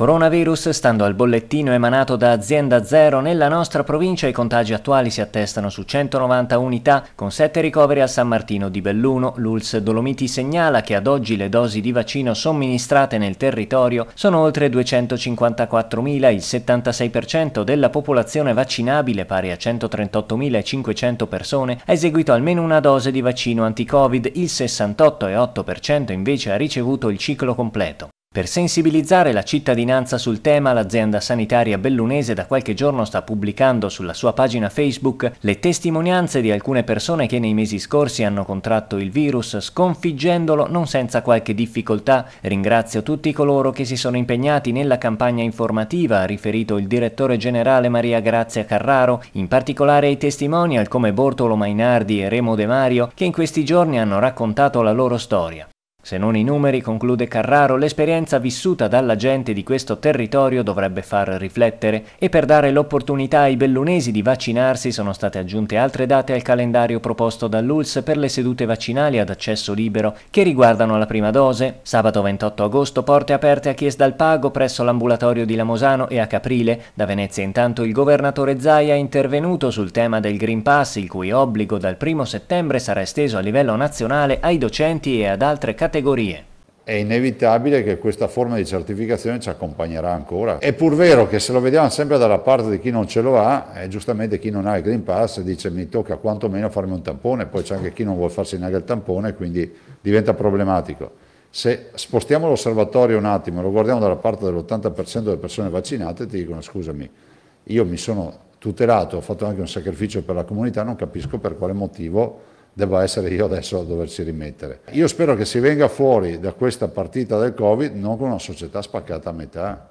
Coronavirus, stando al bollettino emanato da Azienda Zero, nella nostra provincia i contagi attuali si attestano su 190 unità, con 7 ricoveri al San Martino di Belluno. L'ULS Dolomiti segnala che ad oggi le dosi di vaccino somministrate nel territorio sono oltre 254.000, il 76% della popolazione vaccinabile, pari a 138.500 persone, ha eseguito almeno una dose di vaccino anti-Covid, il 68,8% invece ha ricevuto il ciclo completo. Per sensibilizzare la cittadinanza sul tema, l'azienda sanitaria bellunese da qualche giorno sta pubblicando sulla sua pagina Facebook le testimonianze di alcune persone che nei mesi scorsi hanno contratto il virus, sconfiggendolo non senza qualche difficoltà. Ringrazio tutti coloro che si sono impegnati nella campagna informativa, ha riferito il direttore generale Maria Grazia Carraro, in particolare ai testimonial come Bortolo Mainardi e Remo De Mario, che in questi giorni hanno raccontato la loro storia. Se non i numeri, conclude Carraro, l'esperienza vissuta dalla gente di questo territorio dovrebbe far riflettere e per dare l'opportunità ai bellunesi di vaccinarsi sono state aggiunte altre date al calendario proposto dall'ULS per le sedute vaccinali ad accesso libero che riguardano la prima dose. Sabato 28 agosto porte aperte a Chies dal Pago presso l'ambulatorio di Lamosano e a Caprile. Da Venezia intanto il governatore Zaia è intervenuto sul tema del Green Pass, il cui obbligo dal 1 settembre sarà esteso a livello nazionale ai docenti e ad altre categorie categorie. È inevitabile che questa forma di certificazione ci accompagnerà ancora. È pur vero che se lo vediamo sempre dalla parte di chi non ce lo ha, è giustamente chi non ha il Green Pass dice mi tocca quantomeno farmi un tampone, poi c'è anche chi non vuole farsi neanche il tampone, quindi diventa problematico. Se spostiamo l'osservatorio un attimo e lo guardiamo dalla parte dell'80% delle persone vaccinate, ti dicono scusami, io mi sono tutelato, ho fatto anche un sacrificio per la comunità, non capisco per quale motivo devo essere io adesso a doverci rimettere. Io spero che si venga fuori da questa partita del Covid non con una società spaccata a metà,